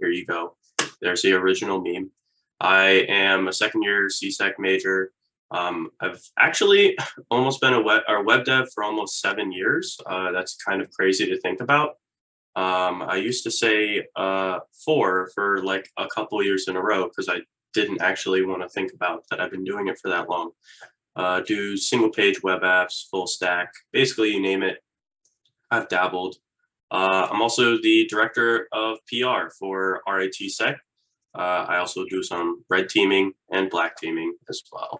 Here you go. There's the original meme. I am a second year CSEC major. Um, I've actually almost been a web, or web dev for almost seven years. Uh, that's kind of crazy to think about. Um, I used to say uh, four for like a couple years in a row because I didn't actually want to think about that I've been doing it for that long. Uh, do single page web apps, full stack, basically you name it. I've dabbled. Uh, I'm also the director of PR for RIT Uh, I also do some red teaming and black teaming as well.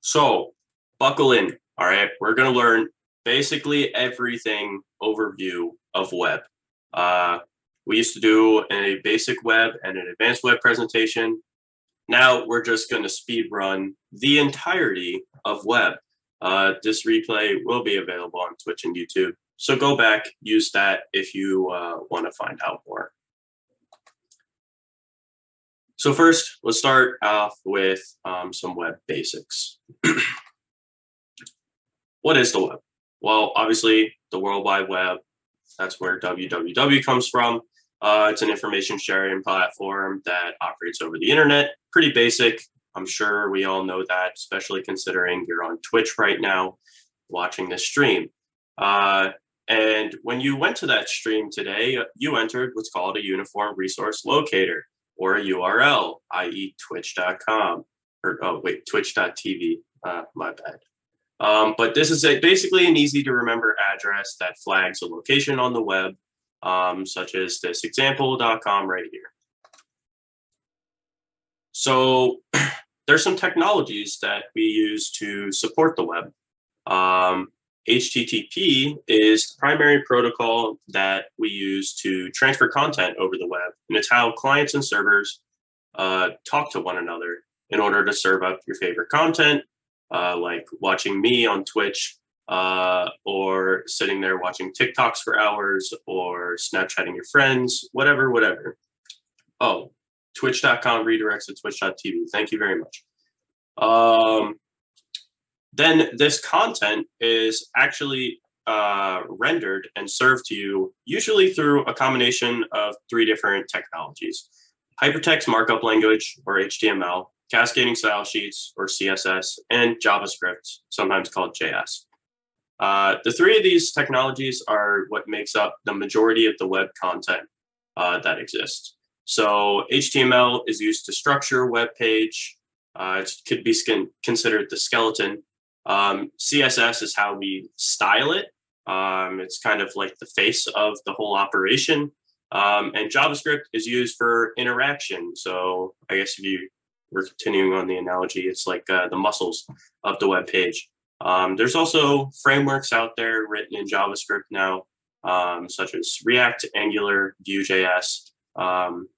So buckle in. All right, we're going to learn basically everything overview of web. Uh, we used to do a basic web and an advanced web presentation. Now we're just going to speed run the entirety of web. Uh, this replay will be available on Twitch and YouTube. So go back, use that if you uh, want to find out more. So first, let's start off with um, some web basics. what is the web? Well, obviously, the World Wide Web, that's where www comes from. Uh, it's an information sharing platform that operates over the internet. Pretty basic. I'm sure we all know that, especially considering you're on Twitch right now watching this stream. Uh, and when you went to that stream today, you entered what's called a uniform resource locator or a URL, i.e., twitch.com or oh wait, twitch.tv. Uh, my bad. Um, but this is a, basically an easy to remember address that flags a location on the web, um, such as this example.com right here. So there's some technologies that we use to support the web. Um, HTTP is the primary protocol that we use to transfer content over the web. And it's how clients and servers uh, talk to one another in order to serve up your favorite content uh, like watching me on Twitch uh, or sitting there watching TikToks for hours or Snapchatting your friends, whatever, whatever. Oh, twitch.com redirects to twitch.tv. Thank you very much. Um, then this content is actually uh, rendered and served to you usually through a combination of three different technologies hypertext markup language or HTML, cascading style sheets or CSS, and JavaScript, sometimes called JS. Uh, the three of these technologies are what makes up the majority of the web content uh, that exists. So HTML is used to structure web page. Uh, it could be considered the skeleton. Um, CSS is how we style it. Um, it's kind of like the face of the whole operation. Um, and JavaScript is used for interaction. So I guess if you we're continuing on the analogy, it's like uh, the muscles of the web page. Um, there's also frameworks out there written in JavaScript now, um, such as React, Angular, Vue.js. Um,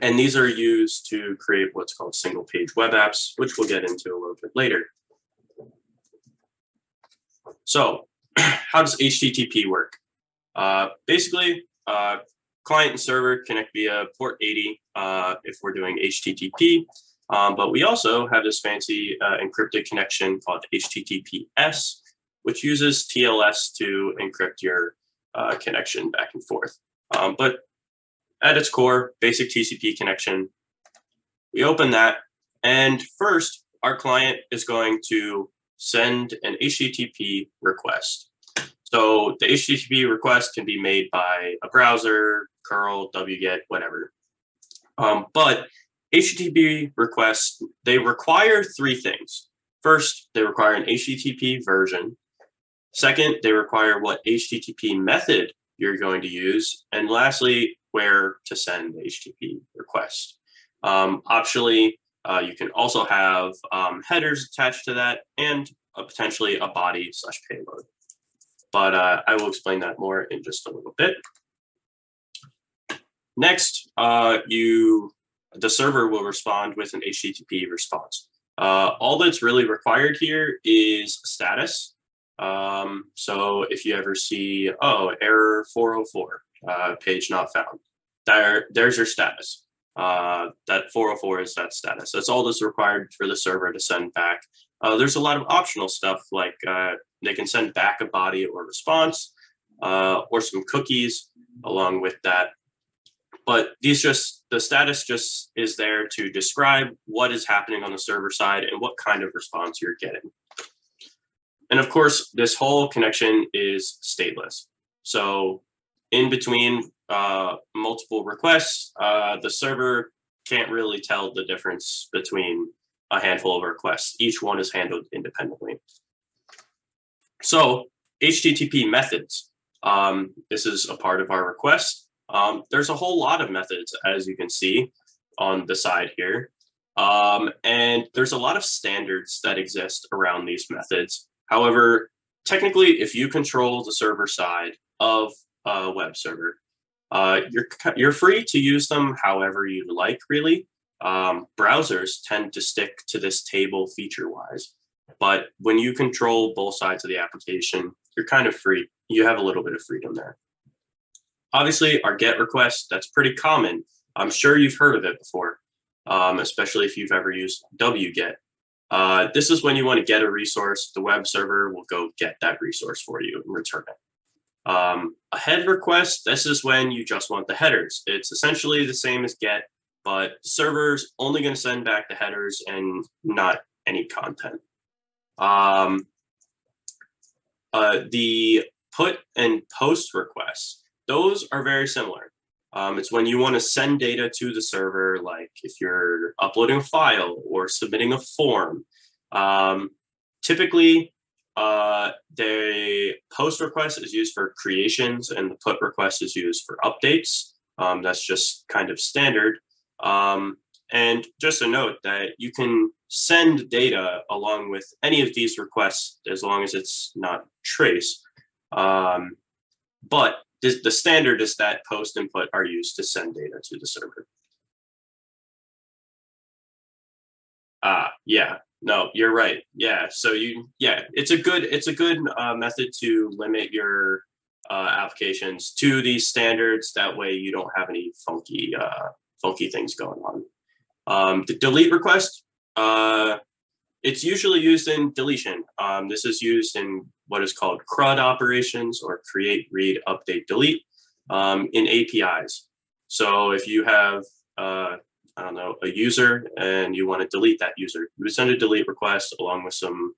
and these are used to create what's called single page web apps, which we'll get into a little bit later. So how does HTTP work? Uh, basically, uh, client and server connect via port 80 uh, if we're doing HTTP. Um, but we also have this fancy uh, encrypted connection called HTTPS, which uses TLS to encrypt your uh, connection back and forth. Um, but at its core, basic TCP connection, we open that. And first, our client is going to send an HTTP request. So the HTTP request can be made by a browser, curl, wget, whatever. Um, but HTTP requests, they require three things. First, they require an HTTP version. Second, they require what HTTP method you're going to use. And lastly, where to send the HTTP request. Um, optionally, uh, you can also have um, headers attached to that and a, potentially a body slash payload. But uh, I will explain that more in just a little bit. Next, uh, you the server will respond with an HTTP response. Uh, all that's really required here is status. Um, so if you ever see, oh, error 404, uh, page not found, there, there's your status. Uh, that 404 is that status. That's all that's required for the server to send back. Uh, there's a lot of optional stuff like uh, they can send back a body or response uh, or some cookies. along with that. But these just, the status just is there to describe what is happening on the server side and what kind of response you're getting. And of course, this whole connection is stateless. So in between uh, multiple requests, uh, the server can't really tell the difference between a handful of requests. Each one is handled independently. So HTTP methods. Um, this is a part of our request. Um, there's a whole lot of methods, as you can see on the side here. Um, and there's a lot of standards that exist around these methods. However, technically, if you control the server side of a web server, uh, you're, you're free to use them however you like, really. Um, browsers tend to stick to this table feature wise. But when you control both sides of the application, you're kind of free. You have a little bit of freedom there. Obviously, our GET request, that's pretty common. I'm sure you've heard of it before, um, especially if you've ever used wget. Uh, this is when you want to get a resource, the web server will go get that resource for you and return it. Um, a head request, this is when you just want the headers. It's essentially the same as get, but server's only going to send back the headers and not any content. Um, uh, the put and post requests, those are very similar. Um, it's when you want to send data to the server, like if you're uploading a file or submitting a form. Um, typically, uh, the post request is used for creations and the put request is used for updates. Um, that's just kind of standard. Um, and just a note that you can send data along with any of these requests as long as it's not trace. Um, but the standard is that post and put are used to send data to the server. Ah, uh, yeah, no, you're right. Yeah, so you, yeah, it's a good, it's a good uh, method to limit your uh, applications to these standards. That way, you don't have any funky, uh, funky things going on. Um, the delete request, uh, it's usually used in deletion. Um, this is used in what is called CRUD operations or create, read, update, delete um, in APIs. So if you have, uh, I don't know, a user and you want to delete that user, you would send a delete request along with some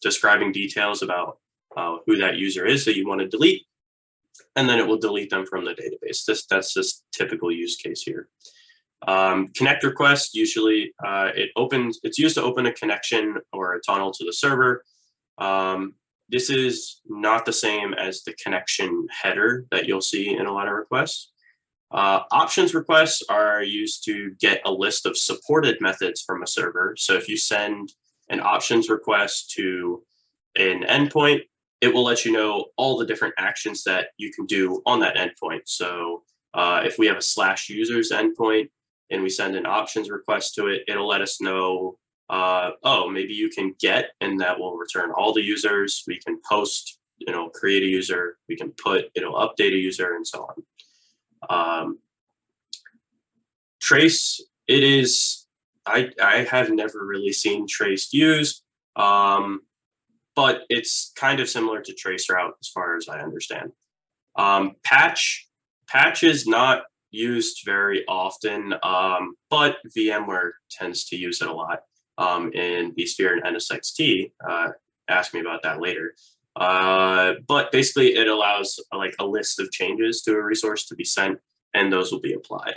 describing details about uh, who that user is that you want to delete, and then it will delete them from the database. This, that's just typical use case here. Um, connect request, usually uh, it opens, it's used to open a connection or a tunnel to the server. Um, this is not the same as the connection header that you'll see in a lot of requests. Uh, options requests are used to get a list of supported methods from a server. So if you send an options request to an endpoint, it will let you know all the different actions that you can do on that endpoint. So uh, if we have a slash users endpoint, and we send an options request to it, it'll let us know, uh, oh, maybe you can get, and that will return all the users. We can post, you know, create a user. We can put, it'll update a user, and so on. Um, trace, it is, I, I have never really seen trace used, um, but it's kind of similar to traceroute as far as I understand. Um, patch, patch is not used very often, um, but VMware tends to use it a lot um, in vSphere and NSXT. Uh, ask me about that later. Uh, but basically, it allows like a list of changes to a resource to be sent, and those will be applied.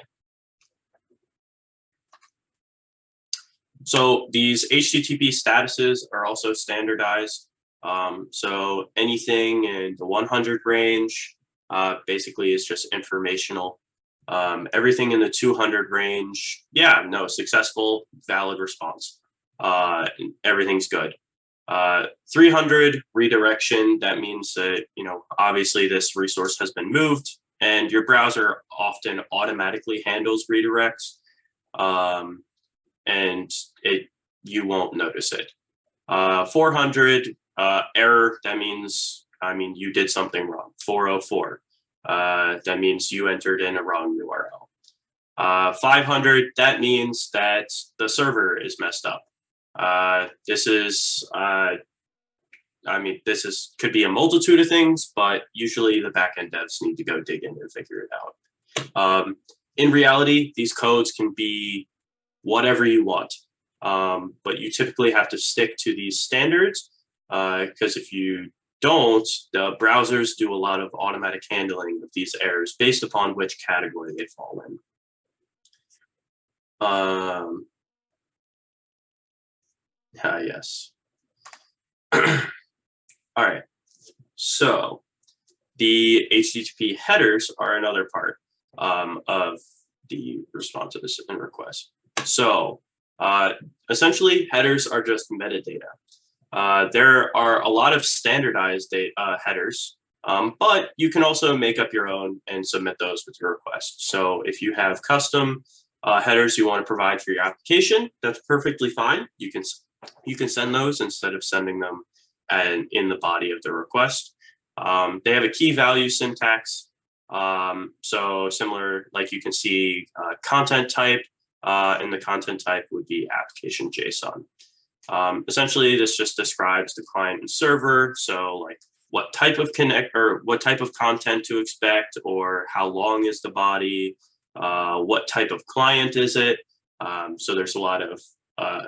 So these HTTP statuses are also standardized. Um, so anything in the 100 range uh, basically is just informational um, everything in the 200 range, yeah, no, successful, valid response. Uh, everything's good. Uh, 300 redirection, that means that, you know, obviously this resource has been moved and your browser often automatically handles redirects um, and it you won't notice it. Uh, 400 uh, error, that means, I mean, you did something wrong. 404 uh, that means you entered in a wrong URL. Uh, 500, that means that the server is messed up. Uh, this is uh, I mean, this is could be a multitude of things, but usually the backend devs need to go dig in and figure it out. Um, in reality, these codes can be whatever you want, um, but you typically have to stick to these standards because uh, if you don't, the browsers do a lot of automatic handling of these errors based upon which category they fall in. Um, ah, yes. All right. So the HTTP headers are another part um, of the responses and requests. So uh, essentially, headers are just metadata. Uh, there are a lot of standardized uh, headers, um, but you can also make up your own and submit those with your request. So if you have custom uh, headers you want to provide for your application, that's perfectly fine. You can you can send those instead of sending them and in the body of the request. Um, they have a key value syntax. Um, so similar, like you can see uh, content type, uh, and the content type would be application JSON. Um, essentially, this just describes the client and server. So like what type of connect or what type of content to expect, or how long is the body, uh, what type of client is it. Um, so there's a lot of uh,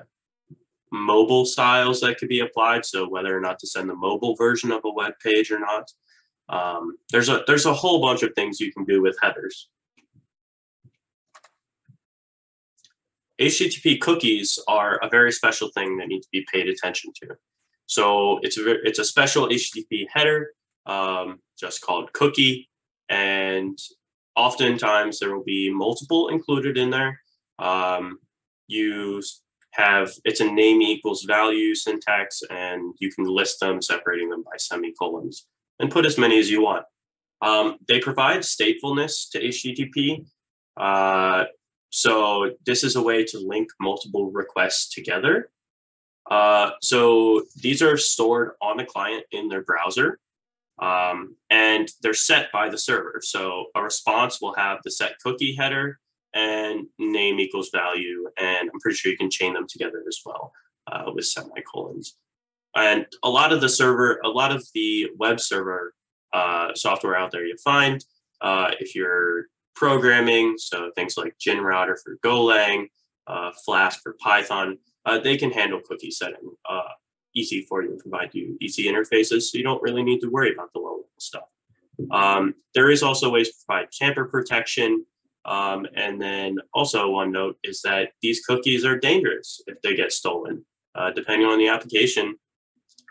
mobile styles that could be applied. So whether or not to send the mobile version of a web page or not. Um, there's a there's a whole bunch of things you can do with headers. HTTP cookies are a very special thing that need to be paid attention to. So it's a it's a special HTTP header, um, just called cookie, and oftentimes there will be multiple included in there. Um, you have it's a name equals value syntax, and you can list them, separating them by semicolons, and put as many as you want. Um, they provide statefulness to HTTP. Uh, so this is a way to link multiple requests together. Uh, so these are stored on the client in their browser, um, and they're set by the server. So a response will have the set cookie header, and name equals value. And I'm pretty sure you can chain them together as well uh, with semicolons. And a lot of the server, a lot of the web server uh, software out there you find, uh, if you're programming, so things like GinRouter for Golang, uh, Flask for Python, uh, they can handle cookie setting uh, easy for you and provide you easy interfaces, so you don't really need to worry about the low level stuff. Um, there is also ways to provide tamper protection um, and then also one note is that these cookies are dangerous if they get stolen. Uh, depending on the application,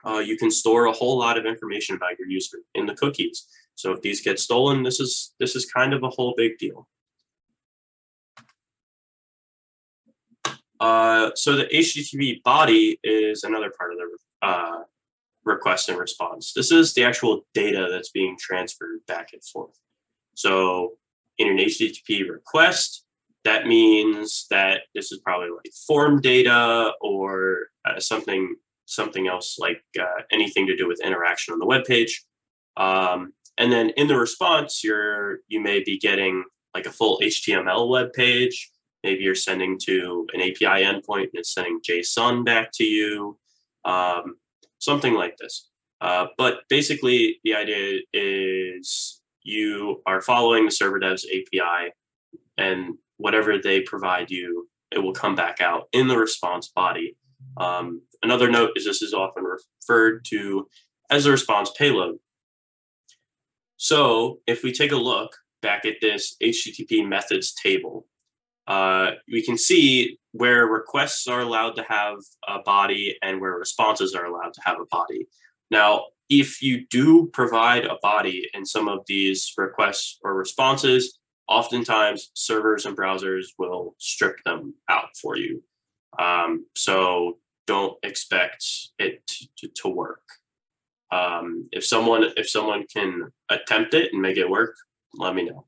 uh, you can store a whole lot of information about your user in the cookies. So if these get stolen, this is this is kind of a whole big deal. Uh, so the HTTP body is another part of the uh, request and response. This is the actual data that's being transferred back and forth. So in an HTTP request, that means that this is probably like form data or uh, something something else like uh, anything to do with interaction on the web page. Um, and then in the response, you're you may be getting like a full HTML web page. Maybe you're sending to an API endpoint and it's sending JSON back to you, um, something like this. Uh, but basically, the idea is you are following the server dev's API and whatever they provide you, it will come back out in the response body. Um, another note is this is often referred to as a response payload. So if we take a look back at this HTTP methods table, uh, we can see where requests are allowed to have a body and where responses are allowed to have a body. Now, if you do provide a body in some of these requests or responses, oftentimes servers and browsers will strip them out for you. Um, so don't expect it to, to work. Um, if someone if someone can attempt it and make it work, let me know.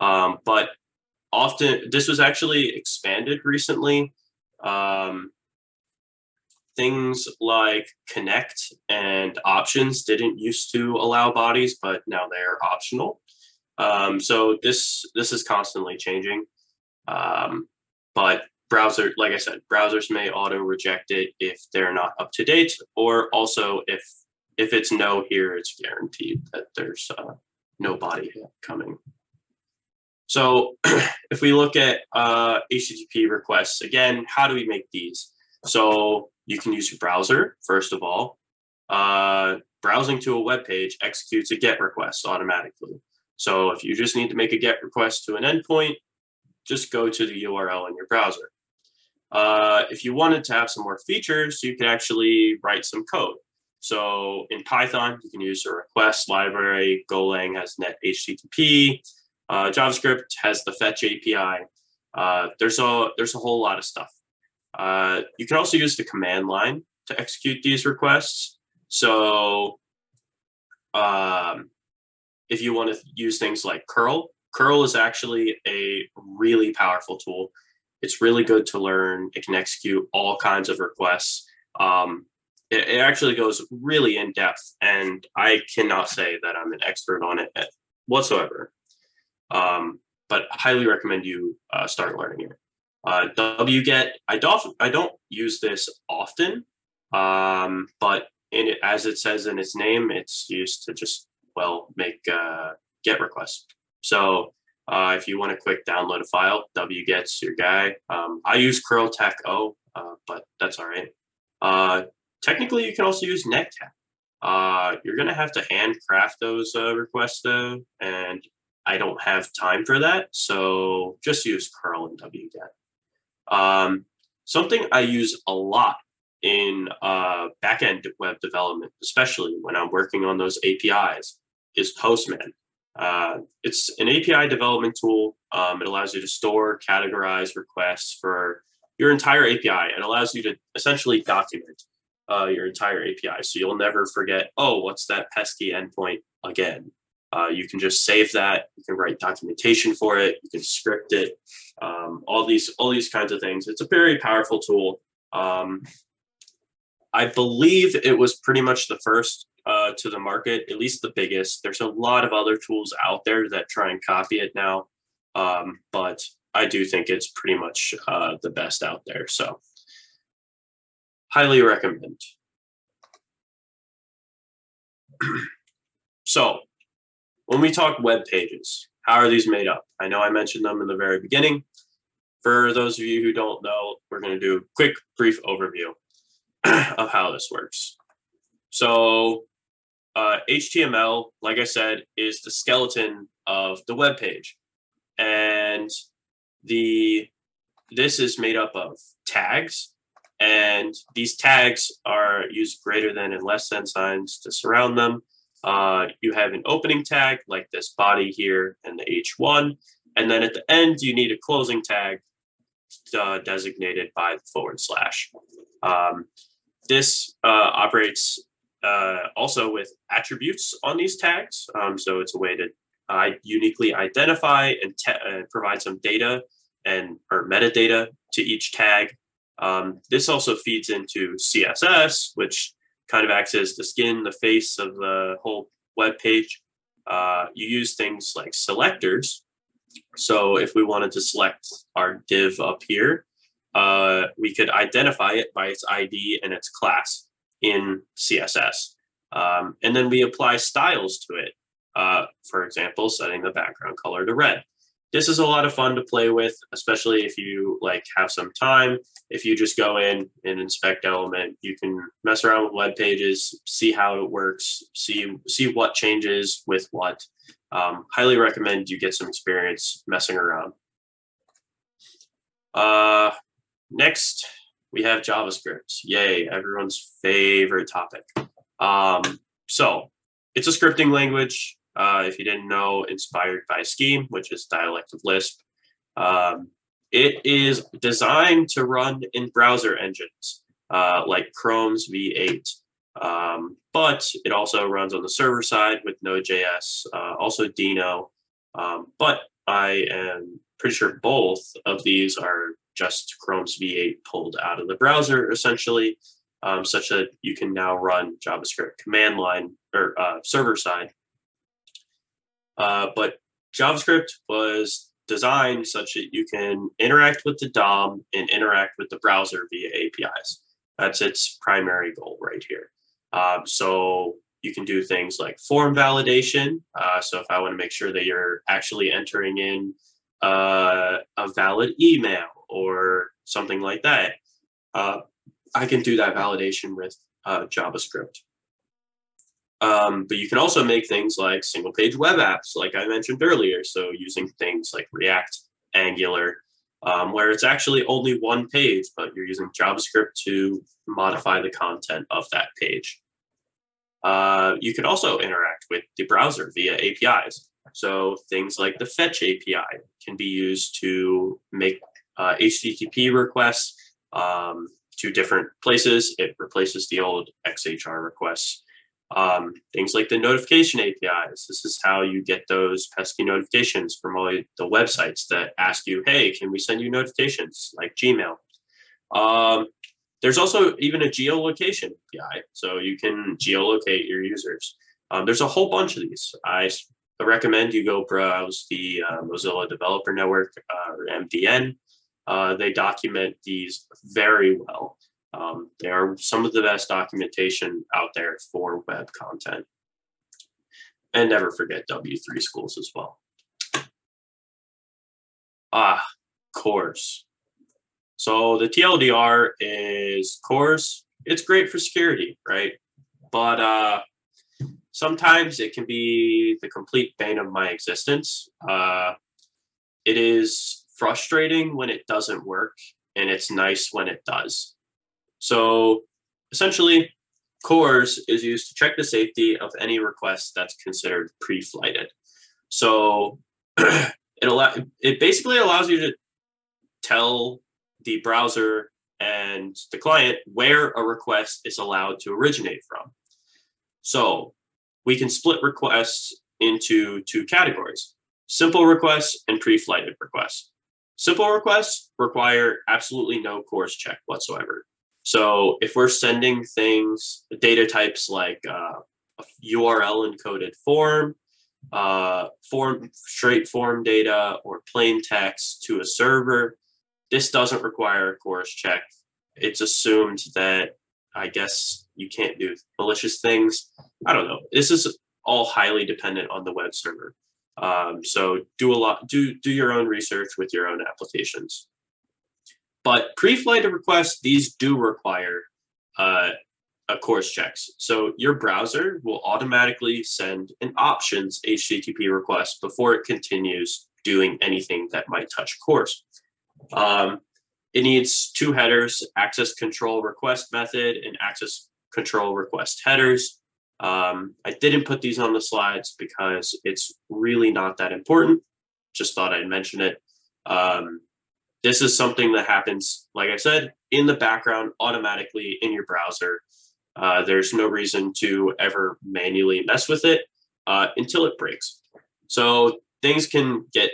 Um, but often this was actually expanded recently. Um, things like connect and options didn't used to allow bodies, but now they're optional. Um, so this this is constantly changing. Um, but browser, like I said, browsers may auto reject it if they're not up to date, or also if if it's no here, it's guaranteed that there's uh, no body coming. So if we look at uh, HTTP requests, again, how do we make these? So you can use your browser, first of all. Uh, browsing to a web page executes a GET request automatically. So if you just need to make a GET request to an endpoint, just go to the URL in your browser. Uh, if you wanted to have some more features, you could actually write some code. So in Python, you can use a request library. Golang has net HTTP. Uh, JavaScript has the fetch API. Uh, there's a there's a whole lot of stuff. Uh, you can also use the command line to execute these requests. So um, if you want to use things like curl, curl is actually a really powerful tool. It's really good to learn. It can execute all kinds of requests. Um, it, it actually goes really in depth, and I cannot say that I'm an expert on it whatsoever. Um, but highly recommend you uh, start learning it. Uh, wget, I don't, I don't use this often, um, but in it, as it says in its name, it's used to just well make uh, get requests. So uh, if you want a quick download a file, wget's your guy. Um, I use curl tech o, uh, but that's all right. Uh, technically, you can also use netcat. Uh, you're gonna have to handcraft those requests though, and I don't have time for that. So just use curl and wget. Um, something I use a lot in uh, backend web development, especially when I'm working on those APIs, is Postman. Uh, it's an API development tool. Um, it allows you to store, categorize requests for your entire API. It allows you to essentially document uh, your entire API. So you'll never forget, oh, what's that pesky endpoint again? Uh, you can just save that. You can write documentation for it. You can script it. Um, all these all these kinds of things. It's a very powerful tool. Um, I believe it was pretty much the first uh, to the market, at least the biggest. There's a lot of other tools out there that try and copy it now, um, but I do think it's pretty much uh, the best out there. So, highly recommend. so, when we talk web pages, how are these made up? I know I mentioned them in the very beginning. For those of you who don't know, we're going to do a quick, brief overview of how this works. So, uh, HTML, like I said, is the skeleton of the web page, and the this is made up of tags, and these tags are used greater than and less than signs to surround them. Uh, you have an opening tag like this body here and the H1, and then at the end you need a closing tag uh, designated by the forward slash. Um, this uh, operates uh, also with attributes on these tags. Um, so it's a way to uh, uniquely identify and te- provide some data and or metadata to each tag. Um, this also feeds into CSS, which kind of acts as the skin, the face of the whole web page. Uh, you use things like selectors. So if we wanted to select our div up here, uh, we could identify it by its ID and its class in CSS. Um, and then we apply styles to it. Uh, for example, setting the background color to red. This is a lot of fun to play with, especially if you like have some time. If you just go in and inspect element, you can mess around with web pages, see how it works, see see what changes with what. Um, highly recommend you get some experience messing around. Uh, Next, we have JavaScript. Yay, everyone's favorite topic. Um, so it's a scripting language. Uh, if you didn't know, inspired by Scheme, which is dialect of Lisp. Um, it is designed to run in browser engines uh, like Chrome's V8. Um, but it also runs on the server side with Node.js, uh, also Deno. Um, but I am pretty sure both of these are just Chrome's V8 pulled out of the browser, essentially, um, such that you can now run JavaScript command line or uh, server side. Uh, but JavaScript was designed such that you can interact with the DOM and interact with the browser via APIs. That's its primary goal right here. Um, so you can do things like form validation. Uh, so if I want to make sure that you're actually entering in uh, a valid email or something like that, uh, I can do that validation with uh, JavaScript. Um, but you can also make things like single page web apps, like I mentioned earlier. So using things like React, Angular, um, where it's actually only one page, but you're using JavaScript to modify the content of that page. Uh, you can also interact with the browser via APIs. So things like the Fetch API can be used to make uh, HTTP requests um, to different places. It replaces the old XHR requests. Um, things like the notification APIs. This is how you get those pesky notifications from all the websites that ask you, hey, can we send you notifications like Gmail? Um, there's also even a geolocation API, so you can geolocate your users. Um, there's a whole bunch of these. I recommend you go browse the uh, Mozilla Developer Network uh, or MDN. Uh, they document these very well. Um, they are some of the best documentation out there for web content. And never forget W3Schools as well. Ah, CORS. So the TLDR is CORS. It's great for security, right? But uh, sometimes it can be the complete bane of my existence. Uh, it is frustrating when it doesn't work, and it's nice when it does. So essentially, CORS is used to check the safety of any request that's considered pre-flighted. So it allow it basically allows you to tell the browser and the client where a request is allowed to originate from. So we can split requests into two categories simple requests and pre flighted requests. Simple requests require absolutely no CORS check whatsoever. So if we're sending things, data types like uh, a URL encoded form, uh, form straight form data, or plain text to a server, this doesn't require a CORS check. It's assumed that I guess you can't do malicious things. I don't know. This is all highly dependent on the web server. Um, so do a lot, do do your own research with your own applications. But pre-flight requests, these do require uh, a CORS checks. So your browser will automatically send an options HTTP request before it continues doing anything that might touch CORS. Um, it needs two headers, access control request method and access control request headers. Um, I didn't put these on the slides because it's really not that important. Just thought I'd mention it. Um, this is something that happens, like I said, in the background automatically in your browser. Uh, there's no reason to ever manually mess with it uh, until it breaks. So things can get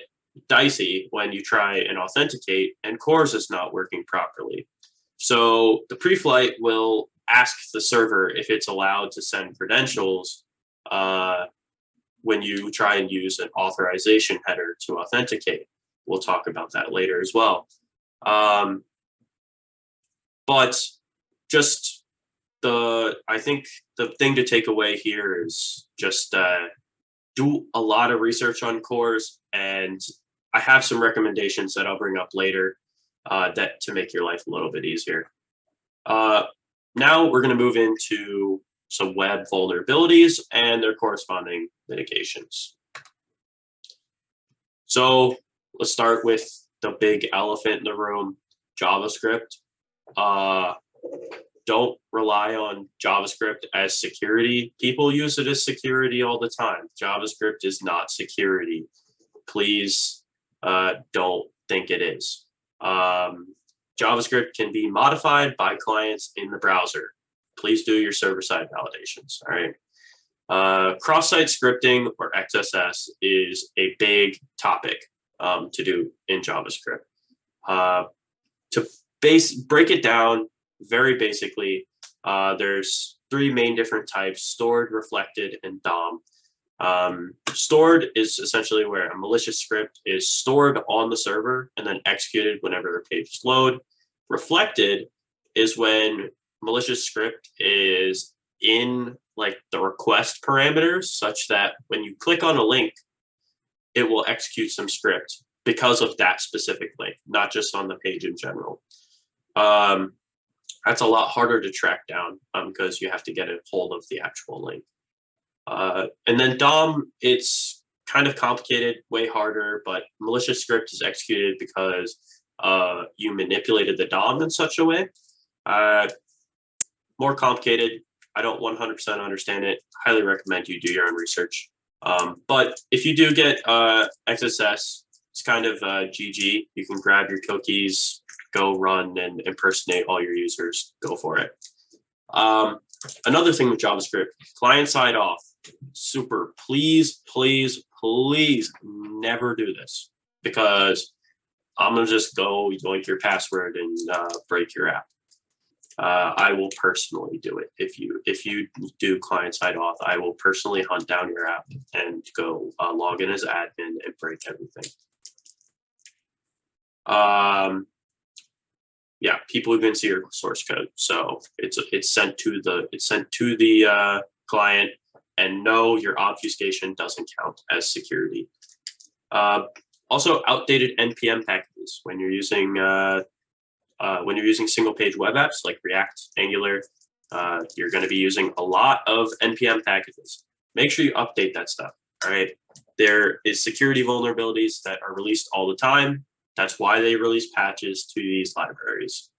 dicey when you try and authenticate and CORS is not working properly. So the pre-flight will ask the server if it's allowed to send credentials uh, when you try and use an authorization header to authenticate we'll talk about that later as well. Um, but just the, I think the thing to take away here is just uh, do a lot of research on CORS, and I have some recommendations that I'll bring up later uh, that to make your life a little bit easier. Uh, now we're going to move into some web vulnerabilities and their corresponding mitigations. So let's start with the big elephant in the room JavaScript. Uh, don't rely on JavaScript as security. People use it as security all the time. JavaScript is not security. Please uh, don't think it is. Um, JavaScript can be modified by clients in the browser. Please do your server side validations. All right. Uh, cross site scripting or XSS is a big topic um, to do in JavaScript. Uh, to base break it down very basically, uh, there's three main different types: stored, reflected, and DOM. Um, stored is essentially where a malicious script is stored on the server and then executed whenever the page is load. Reflected is when malicious script is in like the request parameters such that when you click on a link, it will execute some script because of that specific link, not just on the page in general. Um, that's a lot harder to track down um, because you have to get a hold of the actual link. Uh, and then DOM, it's kind of complicated, way harder, but malicious script is executed because uh, you manipulated the DOM in such a way. Uh, more complicated. I don't 100% understand it. Highly recommend you do your own research. Um, but if you do get uh, XSS, it's kind of uh, GG. You can grab your cookies, go run and impersonate all your users. Go for it. Um, another thing with JavaScript, client side auth, Super. Please, please, please never do this because I'm gonna just go yoink your password and uh, break your app. Uh, I will personally do it. If you if you do client side auth, I will personally hunt down your app and go uh, log in as admin and break everything. Um, yeah, people can see your source code, so it's it's sent to the it's sent to the uh, client, and no, your obfuscation doesn't count as security. Uh, also, outdated npm packages when you're using uh, uh, when you're using single page web apps like React, Angular, uh, you're going to be using a lot of npm packages. Make sure you update that stuff. All right. There is security vulnerabilities that are released all the time. That's why they release patches to these libraries.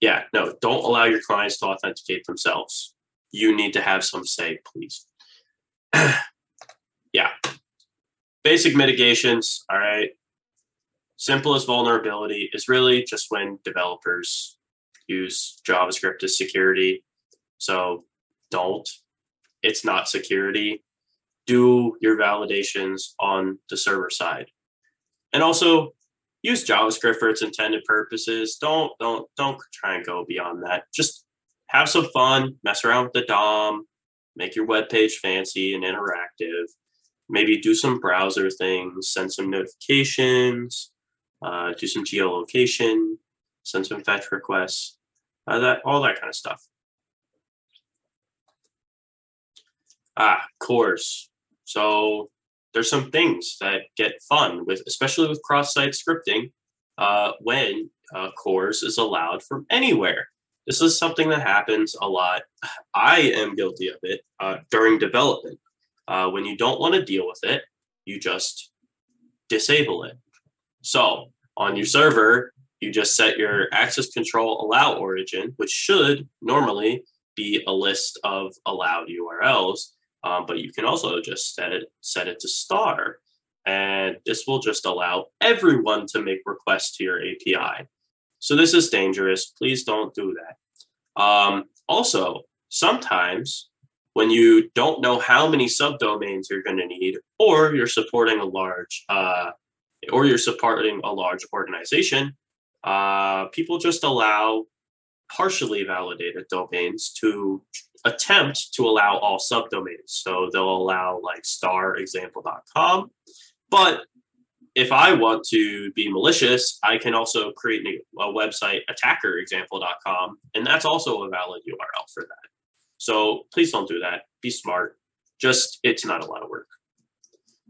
Yeah, no, don't allow your clients to authenticate themselves. You need to have some say, please. yeah. Basic mitigations, all right simplest vulnerability is really just when developers use JavaScript as security. So don't. It's not security. Do your validations on the server side. And also use JavaScript for its intended purposes. Don't don't don't try and go beyond that. Just have some fun, mess around with the DOM, make your web page fancy and interactive. Maybe do some browser things, send some notifications, uh, do some geolocation, send some fetch requests, uh, that all that kind of stuff. Ah, CORS. So there's some things that get fun with, especially with cross-site scripting, uh, when uh, CORS is allowed from anywhere. This is something that happens a lot. I am guilty of it uh, during development. Uh, when you don't want to deal with it, you just disable it. So on your server, you just set your access control allow origin, which should normally be a list of allowed URLs. Um, but you can also just set it set it to star, and this will just allow everyone to make requests to your API. So this is dangerous. Please don't do that. Um, also, sometimes when you don't know how many subdomains you're going to need, or you're supporting a large uh, or you're supporting a large organization, uh, people just allow partially validated domains to attempt to allow all subdomains. So they'll allow like starexample.com. But if I want to be malicious, I can also create a website attackerexample.com, and that's also a valid URL for that. So please don't do that. Be smart. Just it's not a lot of work.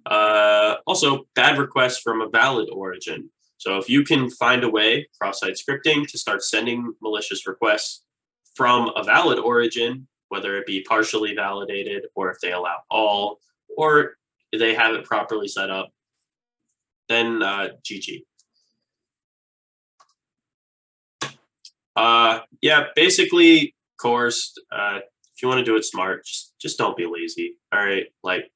Uh, also, bad requests from a valid origin. So if you can find a way, cross-site scripting, to start sending malicious requests from a valid origin, whether it be partially validated or if they allow all, or they have it properly set up, then uh, GG. Uh, yeah, basically, CORS, uh, if you want to do it smart, just just don't be lazy. All right, like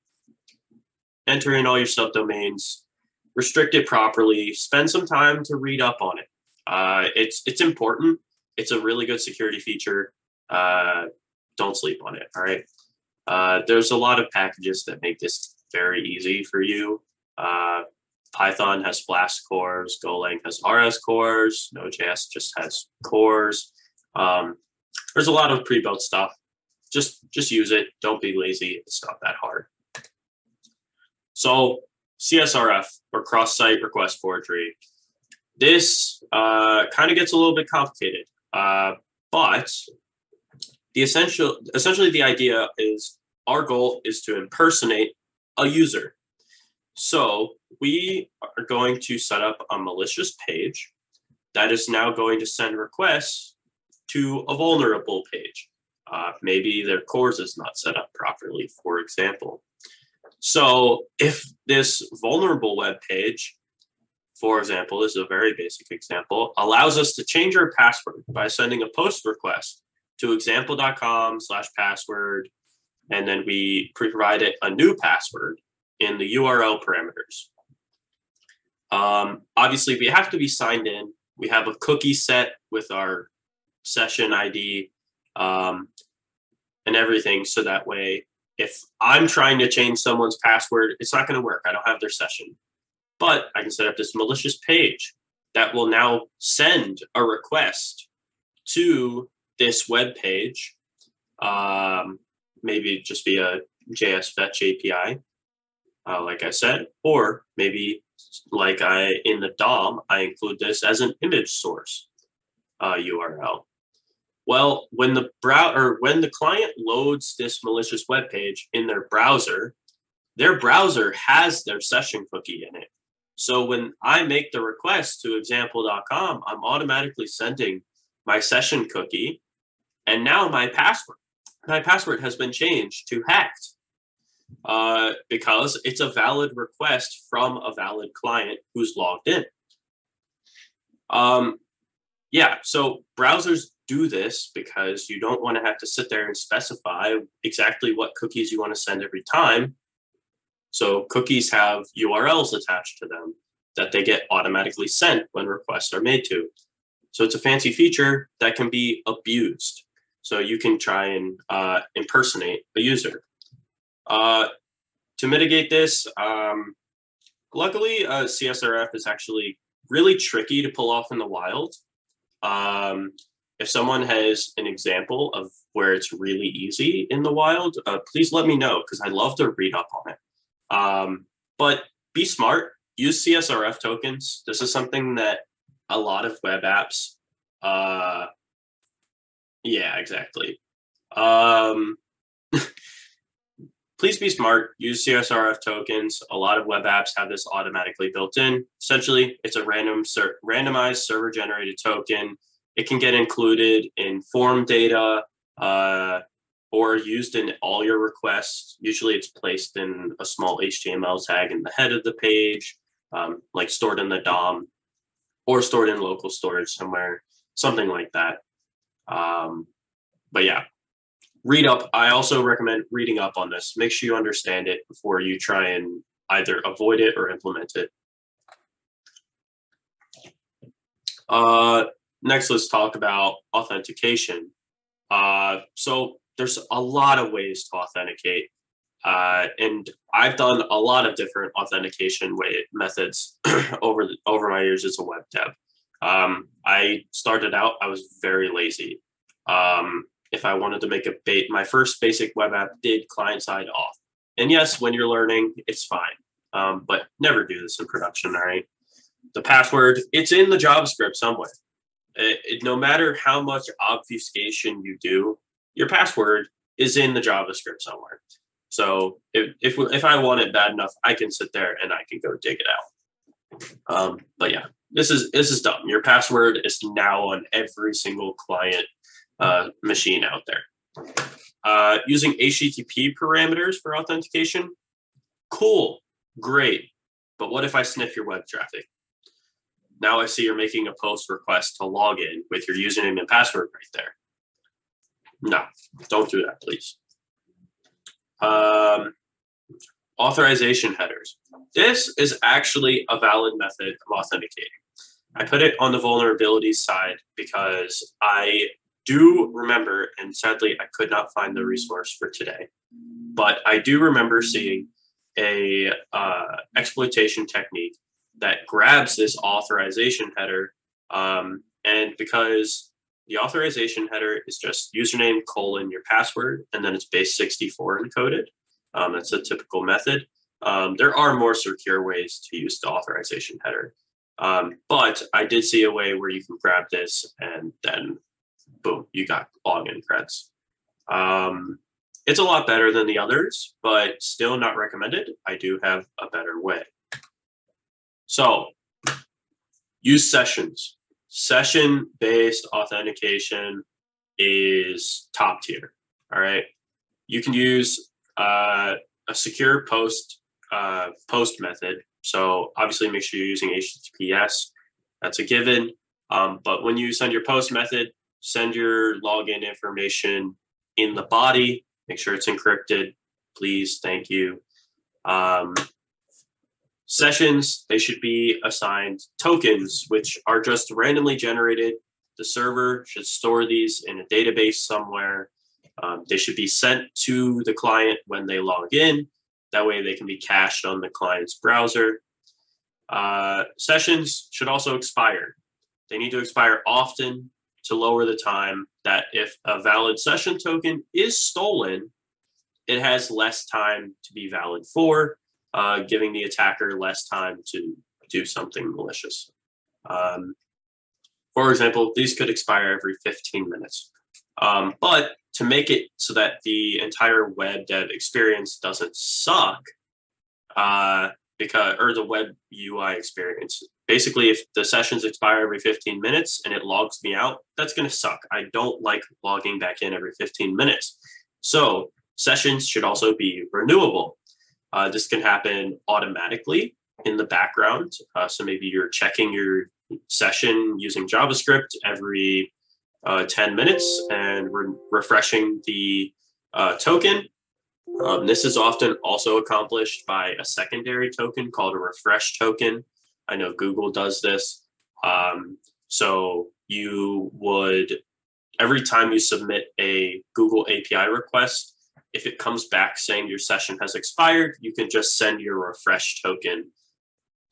enter in all your subdomains, restrict it properly, spend some time to read up on it. Uh, it's it's important. It's a really good security feature. Uh, don't sleep on it. All right. Uh, there's a lot of packages that make this very easy for you. Uh, Python has Flask CORS. Golang has RS CORS. Node.js just has CORS. Um, there's a lot of pre-built stuff. Just just use it. Don't be lazy. It's not that hard. So CSRF or cross-site request forgery. This uh, kind of gets a little bit complicated. Uh, but the essential essentially the idea is our goal is to impersonate a user. So we are going to set up a malicious page that is now going to send requests to a vulnerable page. Uh, maybe their CORS is not set up properly, for example. So if this vulnerable web page, for example, this is a very basic example, allows us to change our password by sending a post request to example.com slash password, and then we provide it a new password in the URL parameters. Um, obviously, we have to be signed in. We have a cookie set with our session ID um, and everything. So that way, if I'm trying to change someone's password, it's not going to work. I don't have their session. But I can set up this malicious page that will now send a request to this web page, um, maybe just via JS Fetch API, uh, like I said, or maybe like I in the DOM, I include this as an image source uh, URL. Well, when the brow or when the client loads this malicious web page in their browser, their browser has their session cookie in it. So when I make the request to example.com, I'm automatically sending my session cookie and now my password. My password has been changed to hacked uh, because it's a valid request from a valid client who's logged in. Um, yeah, so browsers do this because you don't want to have to sit there and specify exactly what cookies you want to send every time. So cookies have URLs attached to them that they get automatically sent when requests are made to. So it's a fancy feature that can be abused. So you can try and uh, impersonate a user. Uh, to mitigate this, um, luckily, uh, CSRF is actually really tricky to pull off in the wild. Um, if someone has an example of where it's really easy in the wild, uh, please let me know because I'd love to read up on it. Um, but be smart, use CSRF tokens. This is something that a lot of web apps, uh, yeah, exactly. Um, please be smart. Use CSRF tokens. A lot of web apps have this automatically built in. Essentially, it's a random ser- randomized server generated token it can get included in form data uh, or used in all your requests. Usually it's placed in a small HTML tag in the head of the page, um, like stored in the DOM or stored in local storage somewhere, something like that. Um, but yeah, read up. I also recommend reading up on this. Make sure you understand it before you try and either avoid it or implement it. Uh, next, let's talk about authentication. Uh, so there's a lot of ways to authenticate. Uh, and I've done a lot of different authentication way methods over the, over my years as a web dev. Um, I started out, I was very lazy. Um, if I wanted to make a bait, my first basic web app did client side auth. And yes, when you're learning, it's fine. Um, but never do this in production, all right? The password, it's in the JavaScript somewhere. It, it, no matter how much obfuscation you do, your password is in the JavaScript somewhere. So if, if, if I want it bad enough, I can sit there and I can go dig it out. Um, but yeah, this is this is dumb. Your password is now on every single client uh, machine out there. Uh, using HTTP parameters for authentication, cool, great. But what if I sniff your web traffic? Now I see you're making a post request to log in with your username and password right there. No, don't do that, please. Um, authorization headers. This is actually a valid method of authenticating. I put it on the vulnerabilities side because I do remember, and sadly, I could not find the resource for today, but I do remember seeing a uh, exploitation technique that grabs this authorization header. Um, and because the authorization header is just username colon your password, and then it's base 64 encoded. Um, that's a typical method. Um, there are more secure ways to use the authorization header. Um, but I did see a way where you can grab this and then boom, you got login creds. Um, it's a lot better than the others, but still not recommended. I do have a better way. So use sessions. Session based authentication is top tier. All right. You can use uh, a secure post uh, post method. So obviously make sure you're using HTTPS. That's a given. Um, but when you send your post method, send your login information in the body. Make sure it's encrypted. Please, thank you. Um, sessions, they should be assigned tokens, which are just randomly generated. The server should store these in a database somewhere. Um, they should be sent to the client when they log in. That way they can be cached on the client's browser. Uh, sessions should also expire. They need to expire often to lower the time that if a valid session token is stolen, it has less time to be valid for, uh, giving the attacker less time to do something malicious. Um, for example, these could expire every 15 minutes. Um, but to make it so that the entire web dev experience doesn't suck, uh, because or the web UI experience. Basically, if the sessions expire every 15 minutes and it logs me out, that's going to suck. I don't like logging back in every 15 minutes. So sessions should also be renewable. Uh, this can happen automatically in the background. Uh, so maybe you're checking your session using JavaScript every uh, 10 minutes and re- refreshing the uh, token. Um, this is often also accomplished by a secondary token called a refresh token. I know Google does this. Um, so you would, every time you submit a Google API request, if it comes back saying your session has expired, you can just send your refresh token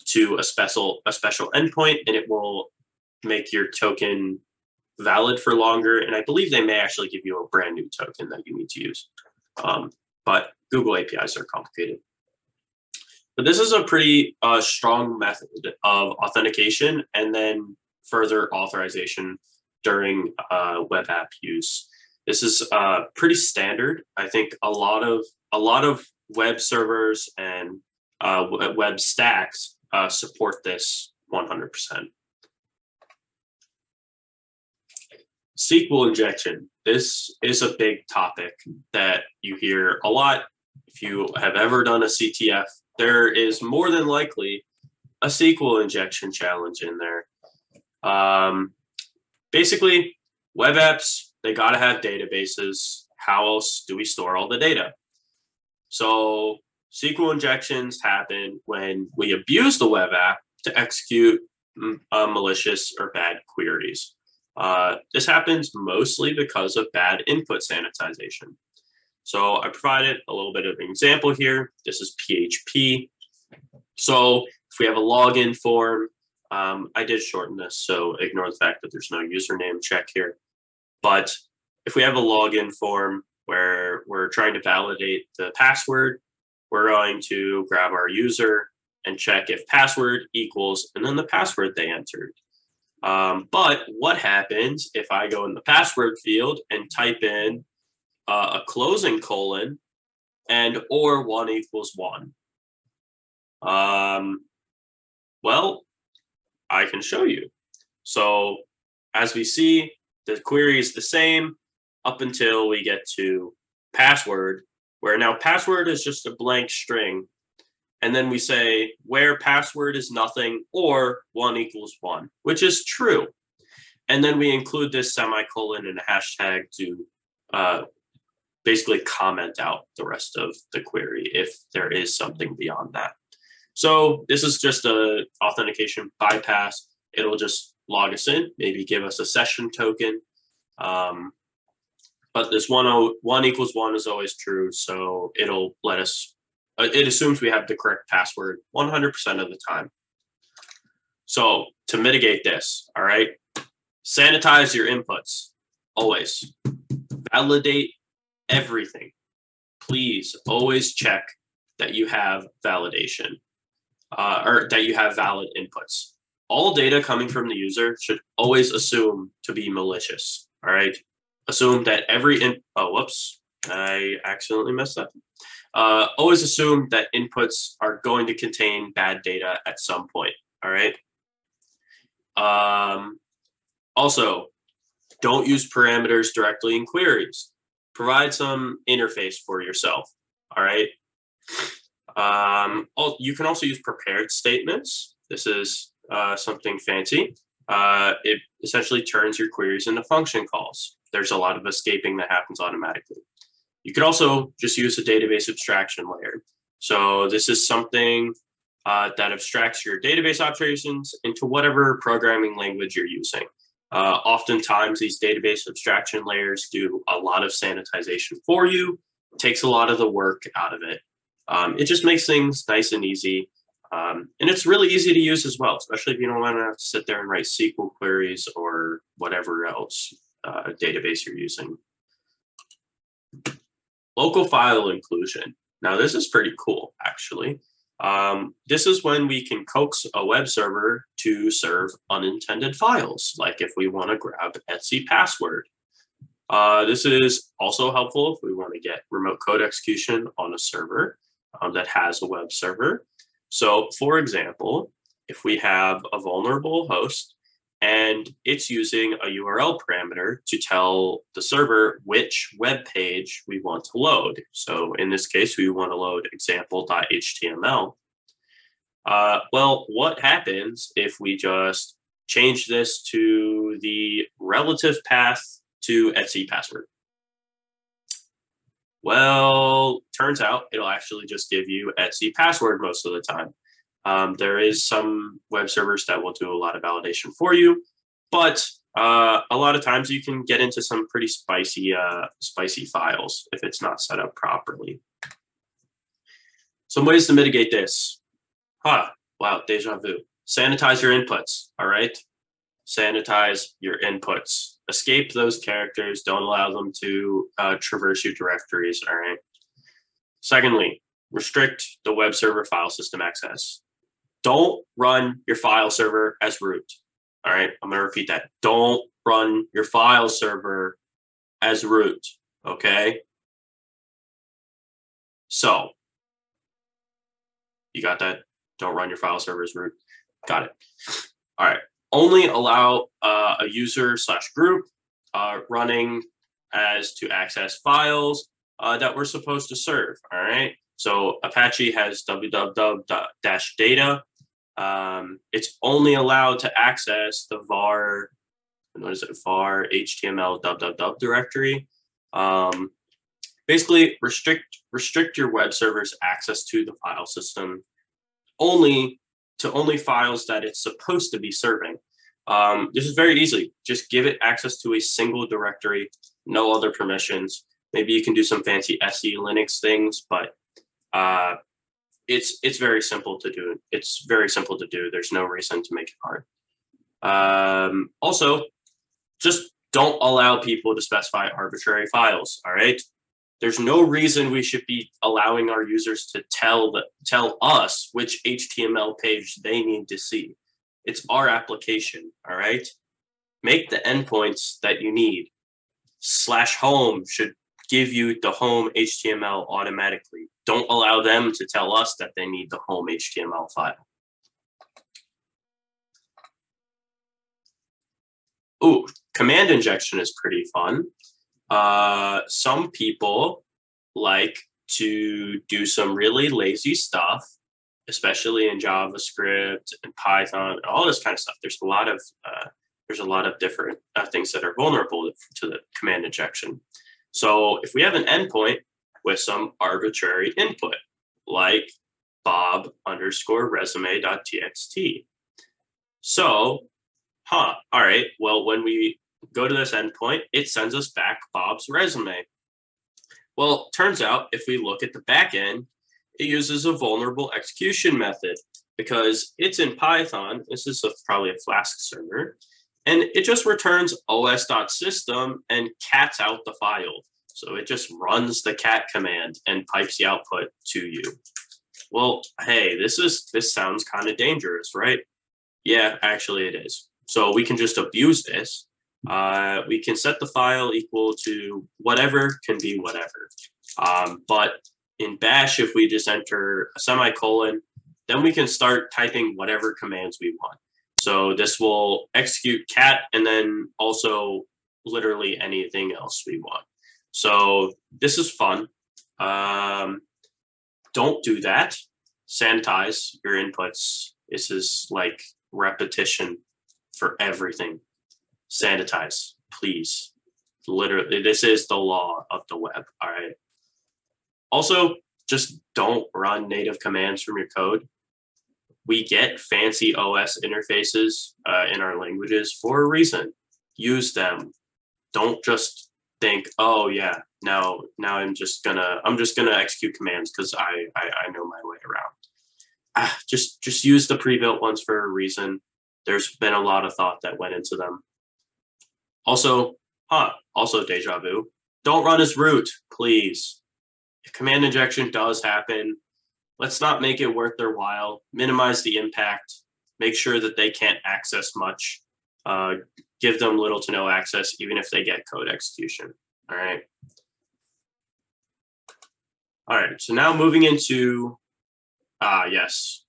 to a special a special endpoint and it will make your token valid for longer. And I believe they may actually give you a brand new token that you need to use. Um, but Google APIs are complicated. But this is a pretty uh, strong method of authentication and then further authorization during uh, web app use. This is uh, pretty standard. I think a lot of a lot of web servers and uh, web stacks uh, support this 100%. SQL injection. This is a big topic that you hear a lot. If you have ever done a CTF, there is more than likely a SQL injection challenge in there. Um, basically, web apps, they got to have databases. How else do we store all the data? So, SQL injections happen when we abuse the web app to execute uh, malicious or bad queries. Uh, this happens mostly because of bad input sanitization. So I provided a little bit of an example here. This is PHP. So if we have a login form, um, I did shorten this, so ignore the fact that there's no username check here. But if we have a login form where we're trying to validate the password, we're going to grab our user and check if password equals and then the password they entered. Um, but what happens if I go in the password field and type in uh, a closing colon and or one equals one? Um, well, I can show you. So as we see, the query is the same up until we get to password, where now password is just a blank string and then we say where password is nothing or one equals one, which is true. And then we include this semicolon and a hashtag to uh, basically comment out the rest of the query if there is something beyond that. So this is just a authentication bypass. It'll just log us in, maybe give us a session token. Um, but this one, one equals one is always true. So it'll let us uh, it assumes we have the correct password 100% of the time. So to mitigate this, all right, sanitize your inputs always. Validate everything. Please always check that you have validation uh, or that you have valid inputs. All data coming from the user should always assume to be malicious. All right. Assume that every in oh whoops, I accidentally messed up. Uh, always assume that inputs are going to contain bad data at some point. All right. Um, also, don't use parameters directly in queries. Provide some interface for yourself. All right. Um, you can also use prepared statements. This is uh, something fancy. Uh, it essentially turns your queries into function calls. There's a lot of escaping that happens automatically. You could also just use a database abstraction layer. So this is something uh, that abstracts your database operations into whatever programming language you're using. Uh, oftentimes, these database abstraction layers do a lot of sanitization for you, takes a lot of the work out of it. Um, it just makes things nice and easy. Um, and it's really easy to use as well, especially if you don't want to sit there and write SQL queries or whatever else uh, database you're using. Local file inclusion. Now, this is pretty cool, actually. Um, this is when we can coax a web server to serve unintended files, like if we want to grab etc password. Uh, this is also helpful if we want to get remote code execution on a server um, that has a web server. So, for example, if we have a vulnerable host and it's using a URL parameter to tell the server which web page we want to load. So, in this case, we want to load example.html. Uh, well, what happens if we just change this to the relative path to etc password? Well, turns out it'll actually just give you etc password most of the time. Um, there is some web servers that will do a lot of validation for you, but uh, a lot of times you can get into some pretty spicy, uh, spicy files if it's not set up properly. Some ways to mitigate this. Huh, wow, deja vu. Sanitize your inputs, all right? Sanitize your inputs escape those characters. Don't allow them to uh, traverse your directories. All right. Secondly, restrict the web server file system access. Don't run your file server as root. All right. I'm going to repeat that. Don't run your file server as root. Okay. So, you got that? Don't run your file server as root. Got it. All right only allow uh, a user slash group uh, running as to access files uh, that we're supposed to serve. All right. So Apache has www-data. Um, it's only allowed to access the var, what is it, var HTML www directory. Um, basically, restrict restrict your web server's access to the file system only to only files that it's supposed to be serving. Um, this is very easy. Just give it access to a single directory, no other permissions. Maybe you can do some fancy SELinux things, but uh, it's it's very simple to do. It's very simple to do. There's no reason to make it hard. Um, also, just don't allow people to specify arbitrary files. All right. There's no reason we should be allowing our users to tell the, tell us which HTML page they need to see. It's our application. All right. Make the endpoints that you need. Slash home should give you the home HTML automatically. Don't allow them to tell us that they need the home HTML file. Ooh, command injection is pretty fun. Uh, some people like to do some really lazy stuff, especially in JavaScript and Python, and all this kind of stuff. There's a lot of uh, there's a lot of different uh, things that are vulnerable to the command injection. So if we have an endpoint with some arbitrary input, like bob underscore resume.txt. So, huh, all right, well, when we go to this endpoint, it sends us back Bob's resume. Well, turns out if we look at the backend, it uses a vulnerable execution method because it's in Python. This is a, probably a Flask server. And it just returns os.system and cats out the file. So it just runs the cat command and pipes the output to you. Well, hey, this is this sounds kind of dangerous, right? Yeah, actually it is. So we can just abuse this Uh, we can set the file equal to whatever can be whatever. Um, but in bash, if we just enter a semicolon, then we can start typing whatever commands we want. So this will execute cat and then also literally anything else we want. So this is fun. Um, don't do that. Sanitize your inputs. This is like repetition for everything. Sanitize, please. Literally, this is the law of the web. All right. Also, just don't run native commands from your code. We get fancy OS interfaces uh, in our languages for a reason. Use them. Don't just think, oh yeah, now now I'm just gonna I'm just gonna execute commands because I, I I know my way around. Ah, just just use the pre-built ones for a reason. There's been a lot of thought that went into them. Also, huh, also deja vu. Don't run as root, please. If command injection does happen, let's not make it worth their while. Minimize the impact. Make sure that they can't access much. Uh, give them little to no access, even if they get code execution. All right. All right. So now moving into, ah, uh, yes.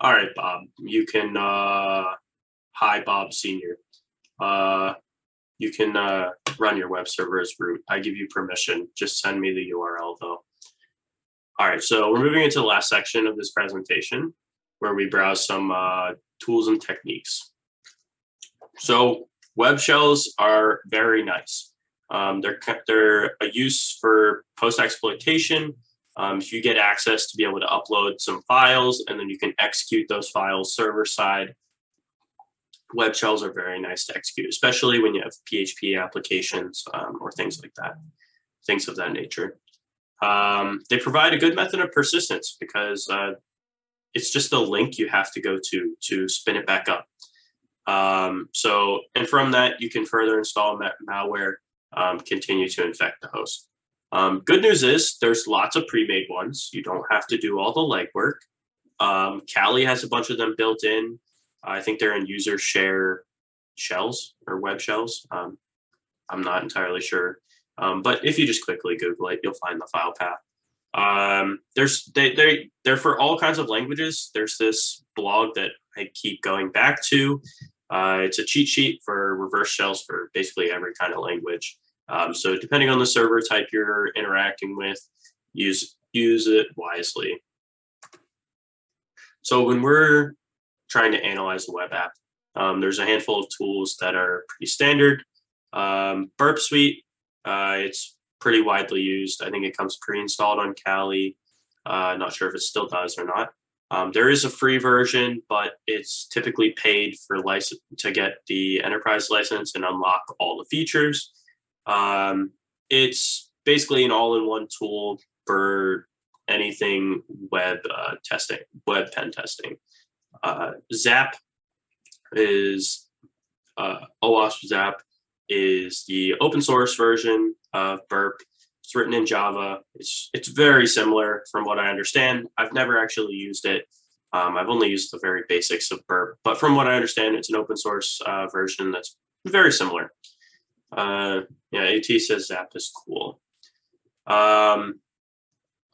All right, Bob. You can. Uh, hi, Bob Senior. Uh, you can uh, run your web server as root. I give you permission. Just send me the URL though. All right, so we're moving into the last section of this presentation where we browse some uh, tools and techniques. So web shells are very nice. Um, they're, they're a use for post exploitation. Um, if you get access to be able to upload some files and then you can execute those files server side web shells are very nice to execute, especially when you have PHP applications um, or things like that, things of that nature. Um, they provide a good method of persistence because uh, it's just the link you have to go to to spin it back up. Um, so, and from that, you can further install malware, um, continue to infect the host. Um, good news is there's lots of pre-made ones. You don't have to do all the legwork. Um, Kali has a bunch of them built in. I think they're in user share shells or web shells. Um, I'm not entirely sure. Um, but if you just quickly Google it, you'll find the file path. Um, there's they they they're for all kinds of languages. There's this blog that I keep going back to. Uh, it's a cheat sheet for reverse shells for basically every kind of language. Um, so depending on the server type you're interacting with, use use it wisely. So when we're trying to analyze the web app. Um, there's a handful of tools that are pretty standard. Um, Burp Suite, uh, it's pretty widely used. I think it comes pre-installed on Kali. Uh, not sure if it still does or not. Um, there is a free version, but it's typically paid for license to get the enterprise license and unlock all the features. Um, it's basically an all-in-one tool for anything web uh, testing, web pen testing. Uh, Zap is uh, OWASP Zap is the open source version of Burp. It's written in Java. It's it's very similar from what I understand. I've never actually used it. Um, I've only used the very basics of Burp, but from what I understand, it's an open source uh, version that's very similar. Uh, yeah, AT says Zap is cool. Um,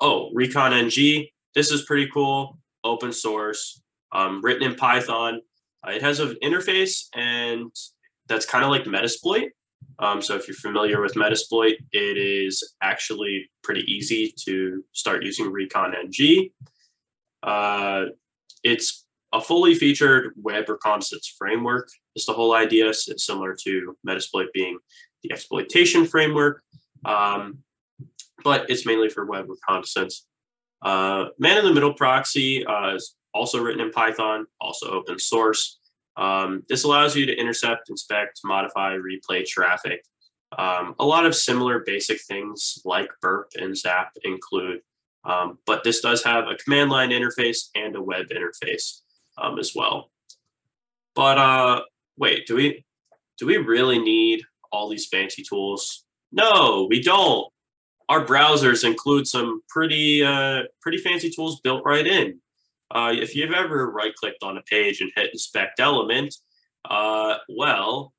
oh, Recon-ng. This is pretty cool. Open source um, written in Python. Uh, it has an interface and that's kind of like Metasploit. Um, so if you're familiar with Metasploit, it is actually pretty easy to start using Recon-ng. Uh, it's a fully featured web reconnaissance framework. Is the whole idea. It's similar to Metasploit being the exploitation framework, um, but it's mainly for web reconnaissance. Uh, Man in the Middle proxy uh, is also written in Python, also open source. Um, this allows you to intercept, inspect, modify, replay traffic. Um, a lot of similar basic things like burp and zap include, um, but this does have a command line interface and a web interface um, as well. But uh, wait, do we do we really need all these fancy tools? No, we don't. Our browsers include some pretty uh, pretty fancy tools built right in. Uh, if you've ever right clicked on a page and hit inspect element, uh, well,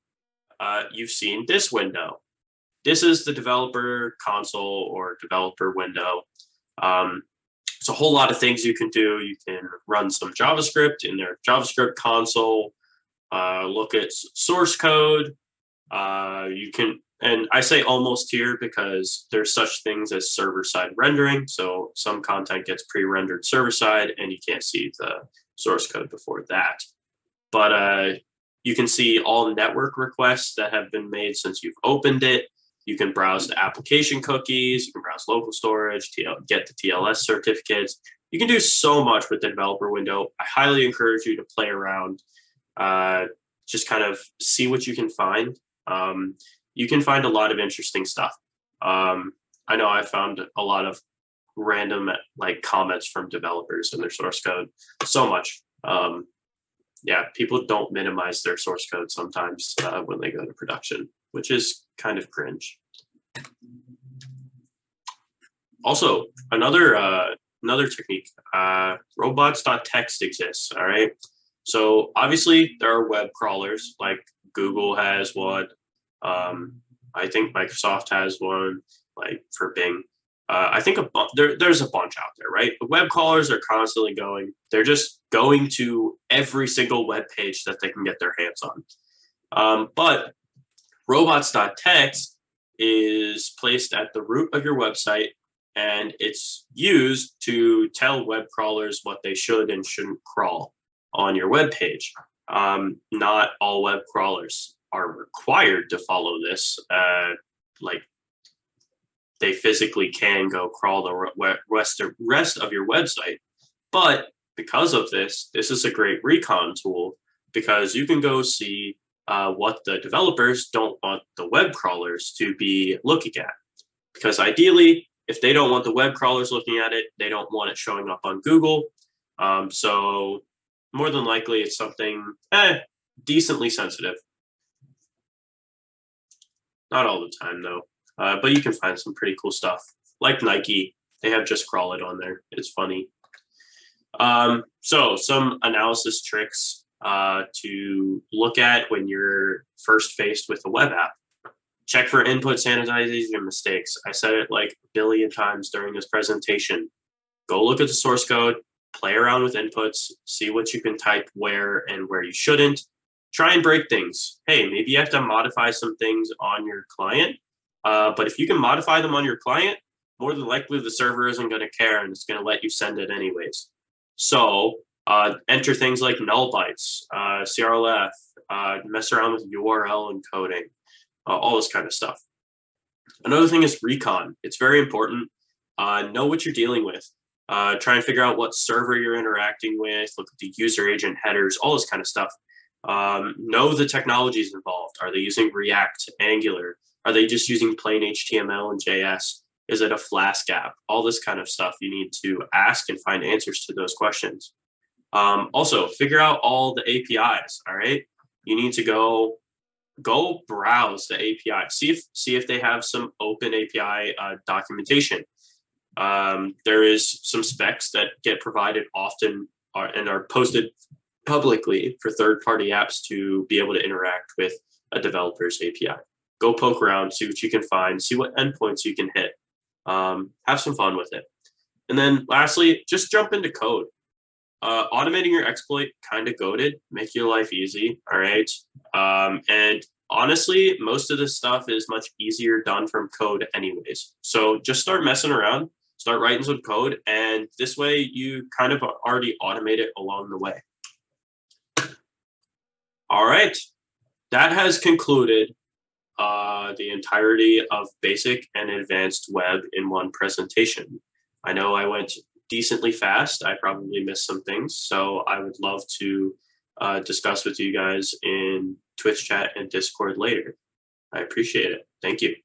uh, you've seen this window. This is the developer console or developer window. Um, it's a whole lot of things you can do. You can run some JavaScript in their JavaScript console, uh, look at source code. Uh, you can, and I say almost here because there's such things as server side rendering. So some content gets pre rendered server side and you can't see the source code before that. But uh, you can see all network requests that have been made since you've opened it. You can browse the application cookies, you can browse local storage, TL, get the TLS certificates. You can do so much with the developer window. I highly encourage you to play around, uh, just kind of see what you can find. Um, you can find a lot of interesting stuff. Um, I know I found a lot of random like comments from developers in their source code. So much. Um, yeah, people don't minimize their source code sometimes uh, when they go to production, which is kind of cringe. Also, another uh, another technique, uh, robots.txt exists. All right. So obviously there are web crawlers like Google has one. Um, I think Microsoft has one, like for Bing. Uh, I think a bu- there, there's a bunch out there, right? The web crawlers are constantly going. They're just going to every single web page that they can get their hands on. Um, but robots.txt is placed at the root of your website and it's used to tell web crawlers what they should and shouldn't crawl on your web page. Um, not all web crawlers are required to follow this. Uh, like they physically can go crawl the rest of, rest of your website. But because of this, this is a great recon tool because you can go see uh, what the developers don't want the web crawlers to be looking at. Because ideally, if they don't want the web crawlers looking at it, they don't want it showing up on Google. Um, so more than likely, it's something eh, decently sensitive. Not all the time, though. Uh, but you can find some pretty cool stuff. Like Nike, they have just crawl it on there. It's funny. Um, so some analysis tricks uh, to look at when you're first faced with a web app. Check for input sanitization mistakes. I said it like a billion times during this presentation. Go look at the source code, play around with inputs, see what you can type where and where you shouldn't. Try and break things. Hey, maybe you have to modify some things on your client uh, but if you can modify them on your client, more than likely the server isn't going to care and it's going to let you send it anyways. So uh, enter things like null bytes, uh, CRLF, uh, mess around with URL encoding, uh, all this kind of stuff. Another thing is recon. It's very important. Uh, know what you're dealing with. try and figure out what server you're interacting with. Look at the user agent headers, all this kind of stuff. Um, know the technologies involved. Are they using React, Angular? Are they just using plain HTML and JS? Is it a Flask app? All this kind of stuff you need to ask and find answers to those questions. Um, also, figure out all the APIs. All right, you need to go go browse the API. See if see if they have some open API uh, documentation. Um, there is some specs that get provided often are, and are posted publicly for third party apps to be able to interact with a developer's API go poke around, see what you can find, see what endpoints you can hit. Um, have some fun with it. And then lastly, just jump into code. Uh, automating your exploit kind of goaded, make your life easy. All right. Um, and honestly, most of this stuff is much easier done from code, anyways. So just start messing around, start writing some code, and this way you kind of already automate it along the way. All right. That has concluded uh, the entirety of basic and advanced web in one presentation. I know I went decently fast. I probably missed some things. So I would love to uh, discuss with you guys in Twitch chat and Discord later. I appreciate it. Thank you.